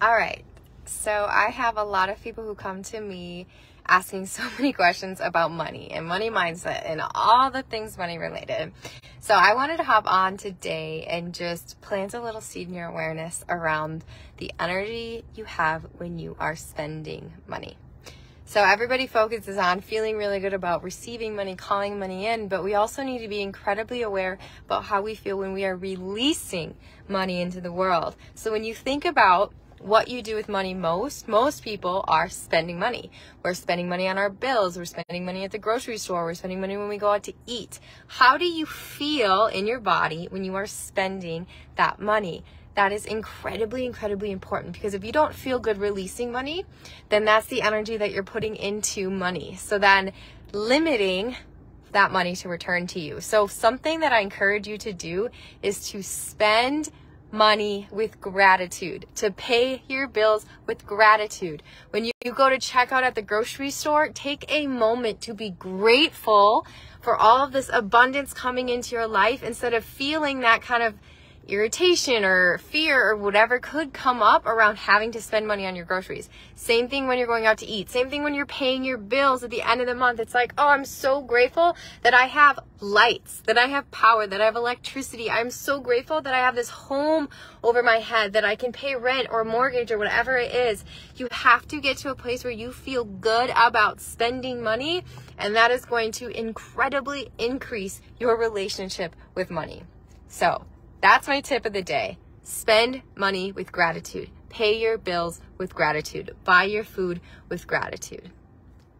All right. So I have a lot of people who come to me asking so many questions about money and money mindset and all the things money related. So I wanted to hop on today and just plant a little seed in your awareness around the energy you have when you are spending money. So everybody focuses on feeling really good about receiving money, calling money in, but we also need to be incredibly aware about how we feel when we are releasing money into the world. So when you think about what you do with money most, most people are spending money. We're spending money on our bills. We're spending money at the grocery store. We're spending money when we go out to eat. How do you feel in your body when you are spending that money? That is incredibly, incredibly important because if you don't feel good releasing money, then that's the energy that you're putting into money. So then limiting that money to return to you. So something that I encourage you to do is to spend money with gratitude, to pay your bills with gratitude. When you, you go to check out at the grocery store, take a moment to be grateful for all of this abundance coming into your life instead of feeling that kind of irritation or fear or whatever could come up around having to spend money on your groceries. Same thing when you're going out to eat. Same thing when you're paying your bills at the end of the month. It's like, oh, I'm so grateful that I have lights, that I have power, that I have electricity. I'm so grateful that I have this home over my head, that I can pay rent or mortgage or whatever it is. You have to get to a place where you feel good about spending money, and that is going to incredibly increase your relationship with money. So, that's my tip of the day. Spend money with gratitude. Pay your bills with gratitude. Buy your food with gratitude.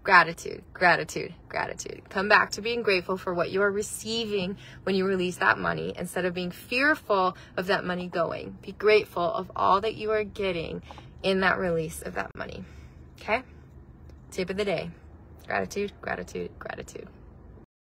Gratitude, gratitude, gratitude. Come back to being grateful for what you are receiving when you release that money instead of being fearful of that money going. Be grateful of all that you are getting in that release of that money. Okay? Tip of the day gratitude, gratitude, gratitude.